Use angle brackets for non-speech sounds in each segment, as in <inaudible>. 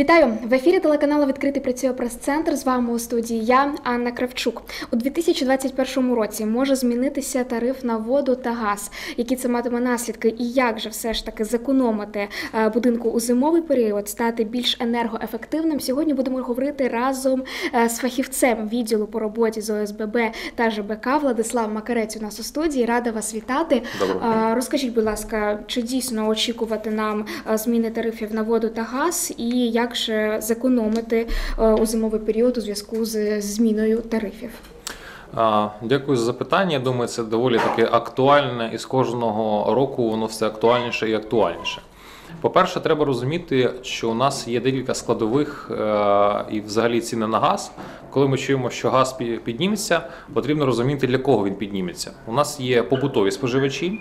Вітаю в ефірі телеканалу Відкритий працює прес-центр. З вами у студії я Анна Кравчук. У 2021 році може змінитися тариф на воду та газ. Які це матиме наслідки, і як же все ж таки зекономити е, будинку у зимовий період, стати більш енергоефективним? Сьогодні будемо говорити разом е, з фахівцем відділу по роботі з ОСББ та ЖБК Владислав Макарець у нас у студії. Рада вас вітати. Доброго Е, Розкажіть, будь ласка, чи дійсно очікувати нам зміни тарифів на воду та газ, і як же зекономити е, у зимовий період у зв'язку з зміною тарифів? Дякую за запитання. Я думаю, це доволі таке актуальне, і з кожного року воно все актуальніше і актуальніше. По-перше, треба розуміти, що у нас є декілька складових е, і взагалі ціни на газ. Коли ми чуємо, що газ підніметься, потрібно розуміти, для кого він підніметься. У нас є побутові споживачі,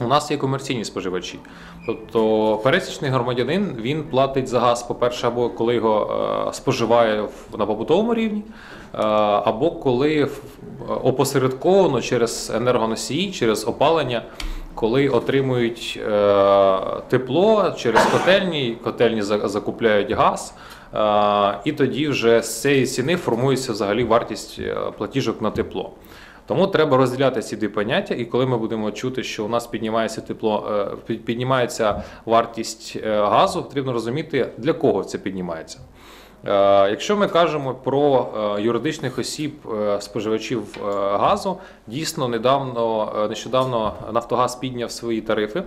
у нас є комерційні споживачі. Тобто пересічний громадянин він платить за газ, по-перше, або коли його е, споживає в- на побутовому рівні, е, або коли в- опосередковано через енергоносії, через опалення, коли отримують е, тепло через котельні, котельні за- закупляють газ. е, І тоді вже з цієї ціни формується взагалі вартість е, платіжок на тепло. Тому треба розділяти ці дві поняття, і коли ми будемо чути, що у нас піднімається тепло, е, піднімається вартість е, газу, потрібно розуміти, для кого це піднімається. Е, Якщо ми кажемо про юридичних осіб споживачів газу, дійсно недавно нещодавно Нафтогаз підняв свої тарифи.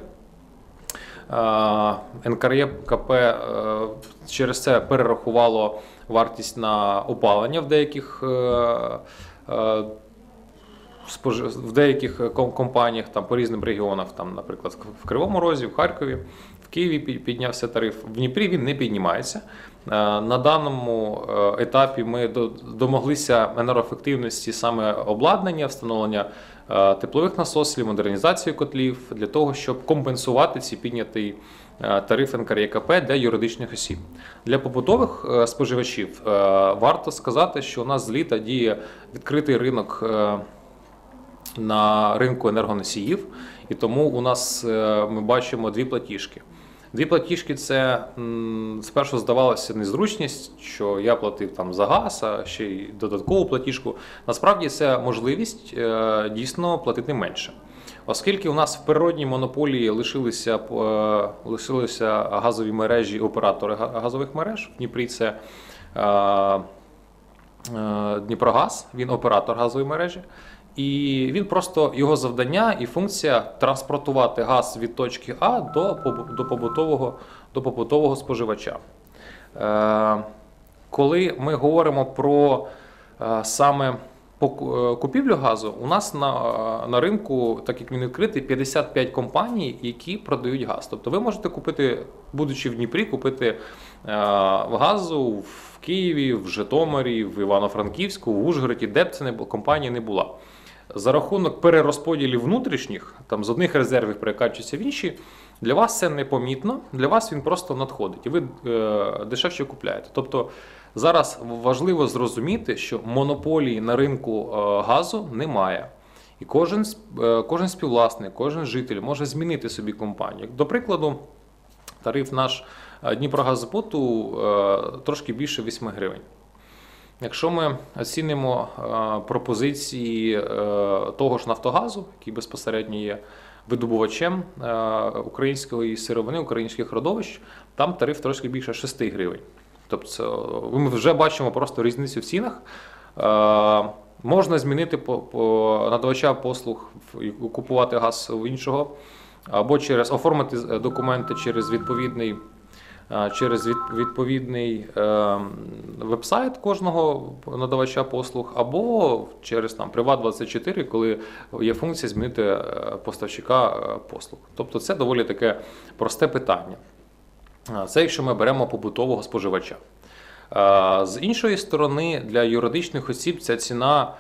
НКРЄКП через це перерахувало вартість на опалення в деяких в деяких ком- компаніях там по різним регіонах, там, наприклад, в Кривому Розі, в Харкові, в Києві піднявся тариф. В Дніпрі він не піднімається. Е, На даному е, етапі ми домоглися енергоефективності саме обладнання, встановлення е, теплових насосів, модернізацію котлів для того, щоб компенсувати ці піднятий е, тариф НКРЄКП для юридичних осіб. Для побутових е, споживачів е, варто сказати, що у нас з літа діє відкритий ринок. На ринку енергоносіїв, і тому у нас е, ми бачимо дві платіжки. Дві платіжки це спершу здавалося незручність, що я платив там за газ, а ще й додаткову платіжку. Насправді це можливість е, дійсно платити менше. Оскільки у нас в природній монополії лишилися, е, лишилися газові мережі, оператори га- газових мереж. В Дніпрі це Дніпрогаз, він оператор газової мережі. І він просто його завдання і функція транспортувати газ від точки А до, до, побутового, до побутового споживача. Е, коли ми говоримо про е, саме е, купівлю газу, у нас на, на ринку, так як він відкритий, 55 компаній, які продають газ. Тобто ви можете купити, будучи в Дніпрі, купити е, газу в Києві, в Житомирі, в Івано-Франківську, в Ужгороді, де б це не було, компанія не була. За рахунок перерозподілів внутрішніх, там з одних резервів перекачуються в інші, для вас це непомітно, для вас він просто надходить, і ви е, дешевше купляєте. Тобто зараз важливо зрозуміти, що монополії на ринку е, газу немає. І кожен, е, кожен співвласник, кожен житель може змінити собі компанію. До прикладу, тариф наш е, Дніпрогазбуту е, трошки більше 8 гривень. Якщо ми оцінимо е, пропозиції е, того ж Нафтогазу, який безпосередньо є видобувачем е, української сировини, українських родовищ, там тариф трошки більше 6 гривень. Тобто ми вже бачимо просто різницю в цінах. Можна змінити надавача послуг в- купувати газ у іншого, або через оформити документи через відповідний через відповідний е, вебсайт кожного надавача послуг, або через там Приват24, коли є функція змінити е, поставщика е, послуг. Тобто це доволі таке просте питання. Це якщо ми беремо побутового споживача. З іншої сторони, для юридичних осіб ця ціна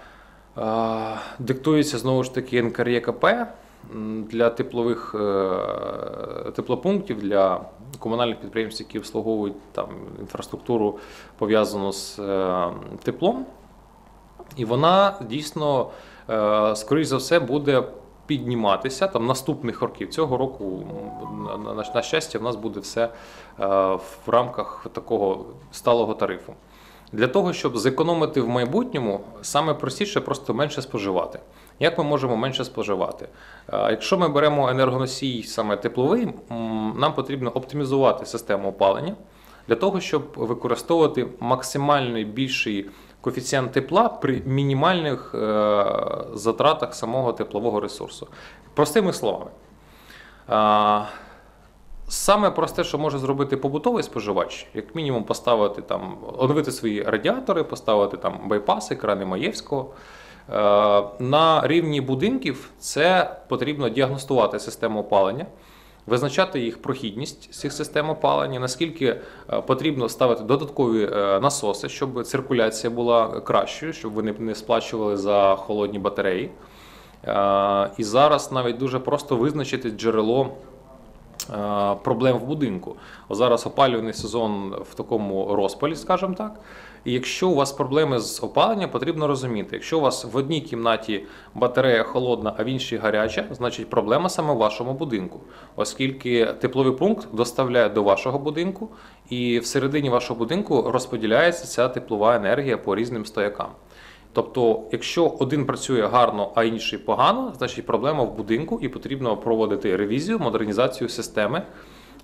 диктується знову ж таки НКРЄКП для теплових е, теплопунктів, для комунальних підприємств, які обслуговують там інфраструктуру пов'язану з е, теплом. І вона дійсно, е, скоріш за все, буде підніматися там наступних років. Цього року, на, щастя, в нас буде все в рамках такого сталого тарифу. Для того, щоб зекономити в майбутньому, саме простіше просто менше споживати. Як ми можемо менше споживати? Якщо ми беремо енергоносій саме тепловий, нам потрібно оптимізувати систему опалення для того, щоб використовувати максимально більший коефіцієнт тепла при мінімальних е, затратах самого теплового ресурсу. Простими словами. Саме просте, що може зробити побутовий споживач, як мінімум поставити там, оновити свої радіатори, поставити там байпаси, крани Маєвського. Е, На рівні будинків це потрібно діагностувати систему опалення, визначати їх прохідність цих систем опалення, наскільки е, потрібно ставити додаткові е, насоси, щоб циркуляція була кращою, щоб вони не сплачували за холодні батареї. І зараз навіть дуже просто визначити джерело проблем в будинку. Зараз опалювальний сезон в такому розпалі, скажімо так. І якщо у вас проблеми з опаленням, потрібно розуміти, якщо у вас в одній кімнаті батарея холодна, а в іншій гаряча, значить проблема саме в вашому будинку, оскільки тепловий пункт доставляє до вашого будинку, і всередині вашого будинку розподіляється ця теплова енергія по різним стоякам. Тобто, якщо один працює гарно, а інший погано, значить проблема в будинку, і потрібно проводити ревізію, модернізацію системи,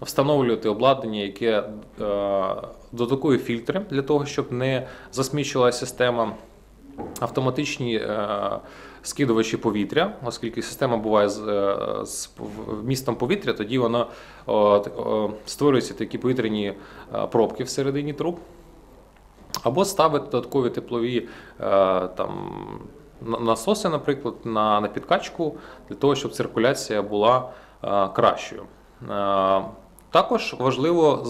встановлювати обладнання, яке е, додаткові фільтри для того, щоб не засмічувалася система, автоматичні е, скидувачі повітря, оскільки система буває з, е, з вмістом повітря, тоді вона т- о, створюються такі повітряні е, пробки всередині труб. Або ставити додаткові теплові е, там, насоси, наприклад, на, на підкачку, для того, щоб циркуляція була е, кращою. Е, також важливо е,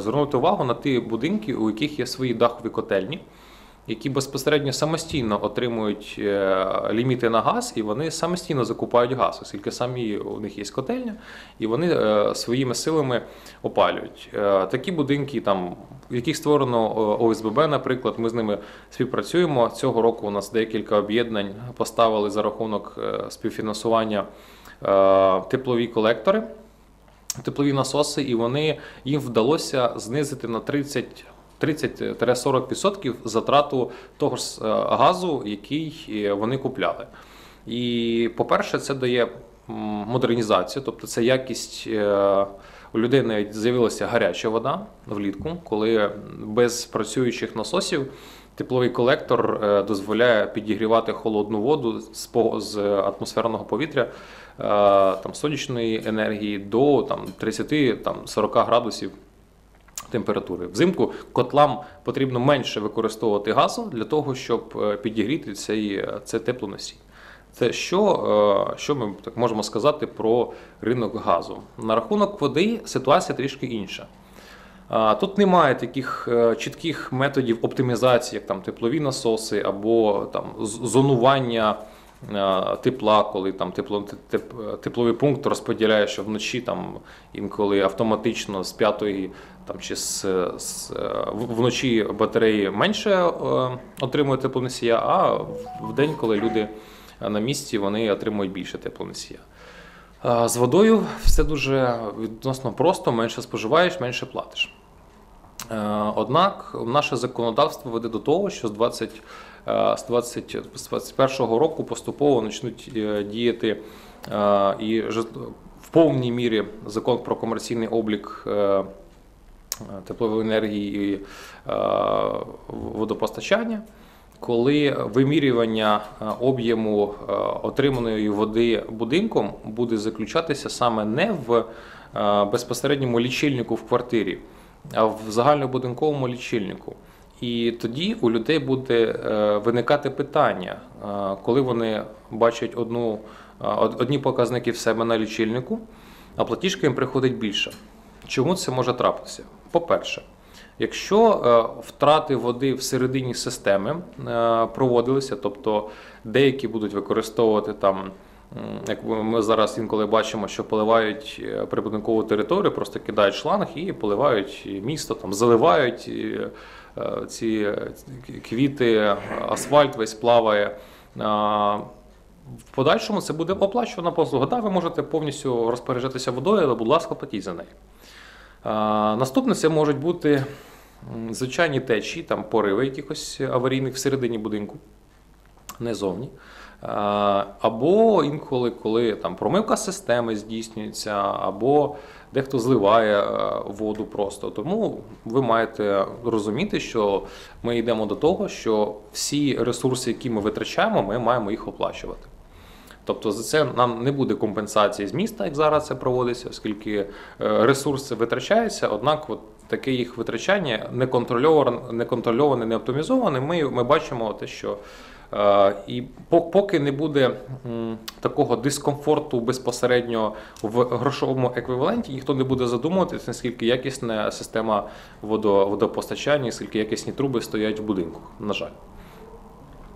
звернути увагу на ті будинки, у яких є свої дахові котельні, які безпосередньо самостійно отримують е, ліміти на газ, і вони самостійно закупають газ, оскільки самі у них є котельня, і вони е, своїми силами опалюють. Такі будинки, там, в яких створено ОСББ, наприклад, ми з ними співпрацюємо. Цього року у нас декілька об'єднань поставили за рахунок співфінансування теплові колектори теплові насоси, і вони їм вдалося знизити на 30 30-40% затрату того ж е, газу, який е, вони купляли. І, по-перше, це дає модернізацію, тобто це якість. е, У навіть з'явилася гаряча вода влітку, коли без працюючих насосів тепловий колектор е, дозволяє підігрівати холодну воду з атмосферного повітря е, там, сонячної енергії до там, 30 там, 40 градусів температури. Взимку котлам потрібно менше використовувати газу для того, щоб е, підігріти цей, це теплоносій. Це що, що ми так можемо сказати про ринок газу? На рахунок води ситуація трішки інша. Тут немає таких е, чітких методів оптимізації, як там теплові насоси або там зонування е, тепла, коли там тепло, теп- тепловий пункт розподіляє, що вночі там інколи автоматично з п'ятої там чи з, з е, вночі батареї менше отримують теплоносія, а в день, коли люди на місці, вони отримують більше теплоносія. З водою все дуже відносно просто, менше споживаєш, менше платиш. Е, Однак наше законодавство веде до того, що з 20, е, з 20, з 21 року поступово почнуть е, діяти і в повній мірі закон про комерційний облік теплової енергії і водопостачання, коли вимірювання об'єму отриманої води будинком буде заключатися саме не в безпосередньому лічильнику в квартирі, в загальнобудинковому лічильнику. І тоді у людей буде е, виникати питання, е, коли вони бачать одну, е, одні показники в себе на лічильнику, а платіжка їм приходить більше. Чому це може трапитися? По-перше, якщо втрати води всередині системи проводилися, тобто деякі будуть використовувати там. Як ми зараз інколи бачимо, що поливають е, прибудинкову територію, просто кидають шланг і поливають місто, там заливають е, ці е, квіти, асфальт весь плаває. В подальшому це буде оплачувана послуга. Да, ви можете повністю розпоряджатися водою, але, будь ласка, платіть за неї. Наступне це можуть бути звичайні течії, там пориви якихось аварійних всередині будинку, не зовні. А, Або інколи, коли там промивка системи здійснюється, або дехто зливає е, воду просто. Тому ви маєте розуміти, що ми йдемо до того, що всі ресурси, які ми витрачаємо, ми маємо їх оплачувати. Тобто за це нам не буде компенсації з міста, як зараз це проводиться, оскільки е, ресурси витрачаються, однак от таке їх витрачання неконтрольоване, не оптимізоване. Ми, ми бачимо те, що е, і по- поки не буде такого дискомфорту безпосередньо в грошовому еквіваленті, ніхто не буде задумуватися, наскільки якісна система водо, водопостачання, наскільки якісні труби стоять в будинку, на жаль.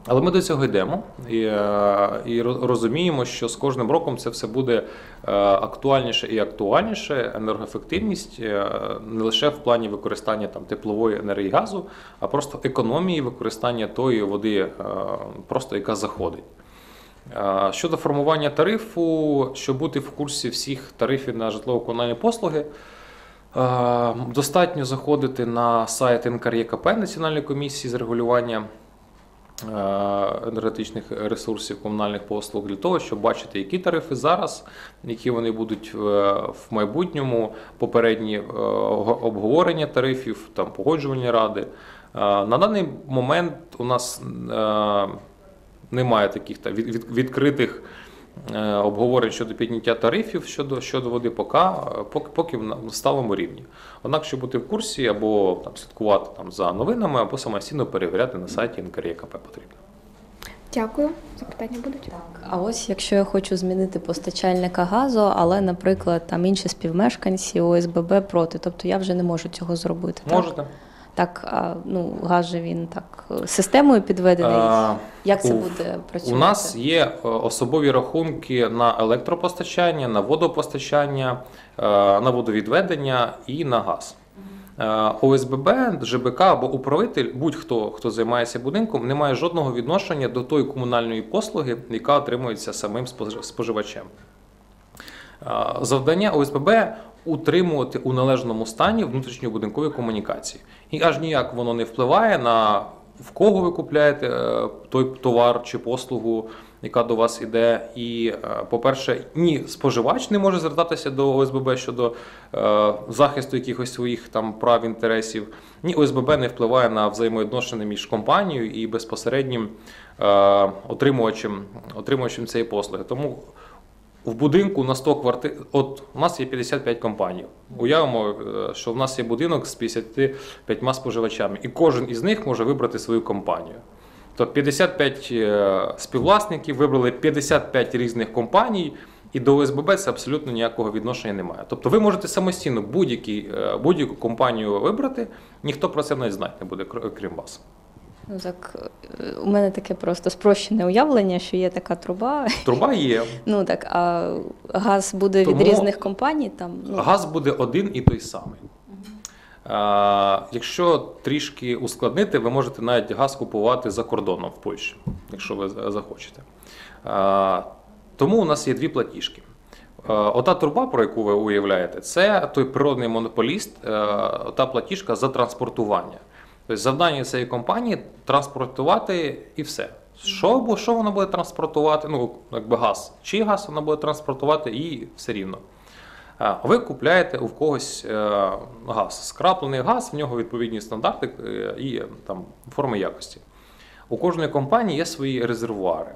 Але ми до цього йдемо і, е, і розуміємо, що з кожним роком це все буде е, актуальніше і актуальніше. Енергоефективність е, не лише в плані використання там теплової енергії газу, а просто економії використання тої води, просто яка заходить. Щодо формування тарифу, щоб бути в курсі всіх тарифів на житлово-комунальні послуги, достатньо заходити на сайт НКРЄКП Національної комісії з регулювання енергетичних ресурсів комунальних послуг для того, щоб бачити, які тарифи зараз, які вони будуть е, в майбутньому, попередні е, обговорення тарифів, там погоджувальні ради. Е, На даний момент у нас е, немає таких та, від, від- відкритих е, обговорень щодо підняття тарифів щодо, щодо води, поки, поки, поки на сталому рівні. Однак, щоб бути в курсі або там, слідкувати там, за новинами, або самостійно перевіряти на сайті НКРЄКП потрібно. Дякую. Запитання будуть? Так, а ось якщо я хочу змінити постачальника газу, але, наприклад, там інші співмешканці ОСББ проти, тобто я вже не можу цього зробити. Можете. так а, ну газ же він так е, системою підведений. А, Як це у- буде працювати? У нас є е, особові рахунки на електропостачання, на водопостачання, е, на водовідведення і на газ. ОСББ, ЖБК або управитель, будь-хто, хто займається будинком, не має жодного відношення до тої комунальної послуги, яка отримується самим споживачем. Завдання ОСББ утримувати у належному стані внутрішньобудинкові комунікації. І аж ніяк воно не впливає на в кого ви купляєте е, той товар чи послугу, яка до вас іде. І, е, по-перше, ні споживач не може звертатися до ОСББ щодо е, захисту якихось своїх там прав інтересів, ні ОСББ не впливає на взаємовідношення між компанією і безпосереднім отримувачем, отримувачем цієї послуги. Тому в будинку на 100 квартир, от у нас є 55 компаній. Уявимо, е, що в нас є будинок з 55 споживачами, і кожен із них може вибрати свою компанію. То 55 е, співвласників вибрали 55 різних компаній, і до ОСББ це абсолютно ніякого відношення немає. Тобто ви можете самостійно е, будь-яку компанію вибрати, ніхто про це навіть знати не буде, крім вас. Ну, так, е, у мене таке просто спрощене уявлення, що є така труба. Труба є, <laughs> Ну так, а газ буде Тому від різних компаній. Там ну, Газ буде один і той самий. А, якщо трішки ускладнити, ви можете навіть газ купувати за кордоном в Польщі, якщо ви захочете. А, тому у нас є дві платіжки. Ота труба, про яку ви уявляєте, це той природний монополіст, е, та платіжка за транспортування. Тобто завдання цієї компанії транспортувати і все. Що, що вона буде транспортувати? Ну, якби газ. Чий газ вона буде транспортувати, і все рівно. Ви купляєте у когось е, газ, скраплений газ, в нього відповідні стандарти е, і е, там форми якості. У кожної компанії є свої резервуари.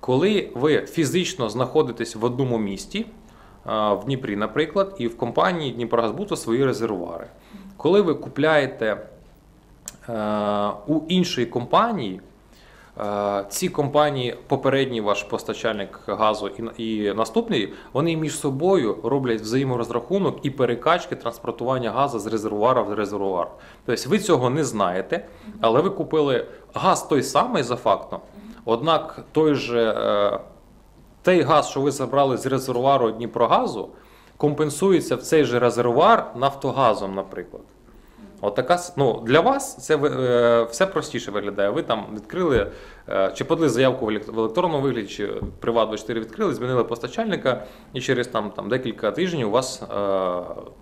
Коли ви фізично знаходитесь в одному місті, в Дніпрі, наприклад, і в компанії Дніпрогазбуту свої резервуари. Коли ви купляєте у іншої компанії, е, ці компанії, попередній ваш постачальник газу і, і наступний, вони між собою роблять взаєморозрахунок і перекачки транспортування газу з резервуара в резервуар. Тобто ви цього не знаєте, але ви купили газ той самий за фактом. Однак той же е, той газ, що ви забрали з резервуару Дніпрогазу, компенсується в цей же резервуар Нафтогазом, наприклад. От така, с- ну, для вас це е, все простіше виглядає. Ви там відкрили е, чи подали заявку в елект- в електронному вигляді, чи Приват 24 відкрили, змінили постачальника, і через там, там декілька тижнів у вас е,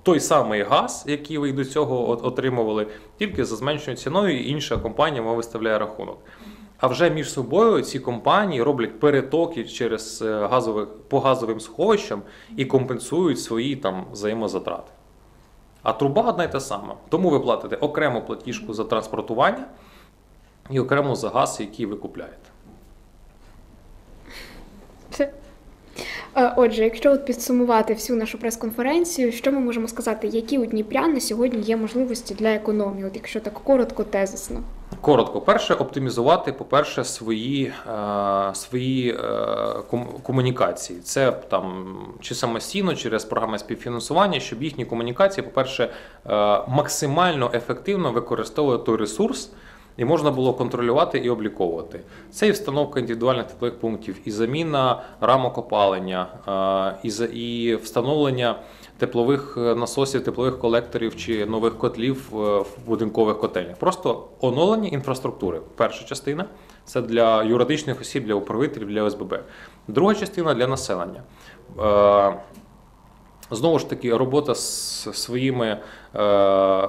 той самий газ, який ви до цього от- отримували, тільки за зменшеною ціною, і інша компанія вам виставляє рахунок. А вже між собою ці компанії роблять перетоки через е, газових по газовим сховищам і компенсують свої там взаємозатрати. А труба одна й та сама. Тому ви платите окрему платіжку за транспортування і окремо за газ, який ви купляєте. Це- Е, Отже, якщо от підсумувати всю нашу прес-конференцію, що ми можемо сказати, які у Дніпрян на сьогодні є можливості для економії? От якщо так коротко, тезисно. Коротко, перше, оптимізувати, по-перше, свої, е, свої е, комунікації. Це там чи самостійно, через програми співфінансування, щоб їхні комунікації, по-перше, е, максимально ефективно використовували той ресурс. І можна було контролювати і обліковувати. Це і встановка індивідуальних теплових пунктів, і заміна рамок опалення, е, і, встановлення теплових е, насосів, теплових колекторів чи нових котлів е, в будинкових котельнях. Просто оновлення інфраструктури. Перша частина це для юридичних осіб, для управителів, для ОСББ. Друга частина для населення. Знову ж таки, робота з своїми е,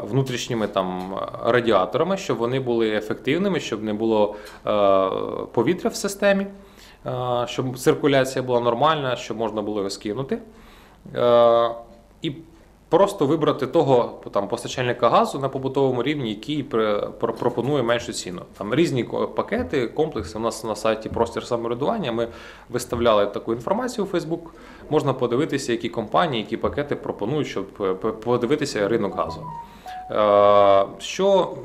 внутрішніми там радіаторами, щоб вони були ефективними, щоб не було е, повітря в системі, е, щоб циркуляція була нормальна, щоб можна було його скинути. Е, і просто вибрати того там, постачальника газу на побутовому рівні, який про- пропонує меншу ціну. Там різні пакети, комплекси. У нас на сайті простір самоврядування. Ми виставляли таку інформацію у Facebook. Можна подивитися, які компанії, які пакети пропонують, щоб е, подивитися ринок газу. Е, Що,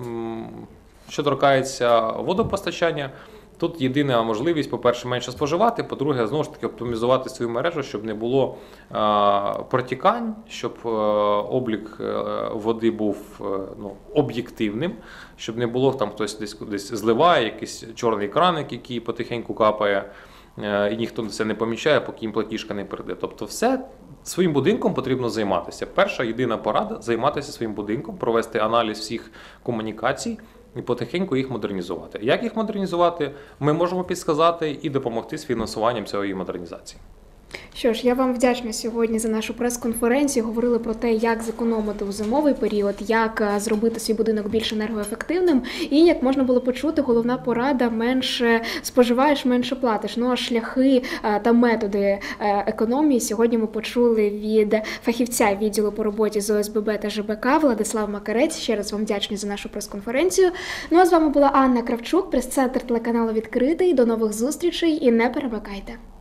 що торкається водопостачання, тут єдина можливість, по-перше, менше споживати, по-друге, знову ж таки оптимізувати свою мережу, щоб не було е, протікань, щоб е, облік е, води був ну, об'єктивним, щоб не було там хтось десь кудись зливає, якийсь чорний краник, який потихеньку капає. І ніхто це не помічає, поки їм платіжка не прийде. Тобто, все своїм будинком потрібно займатися. Перша єдина порада займатися своїм будинком, провести аналіз всіх комунікацій і потихеньку їх модернізувати. Як їх модернізувати, ми можемо підсказати і допомогти з фінансуванням цієї модернізації. Що ж, я вам вдячна сьогодні за нашу прес-конференцію. Говорили про те, як зекономити у зимовий період, як е, зробити свій будинок більш енергоефективним, і як можна було почути, головна порада менше споживаєш, менше платиш. Ну а шляхи е, та методи е, економії сьогодні ми почули від фахівця відділу по роботі з ОСББ та ЖБК Владислав Макарець. Ще раз вам вдячні за нашу прес-конференцію. Ну а з вами була Анна Кравчук, прес-центр телеканалу відкритий. До нових зустрічей і не перемикайте.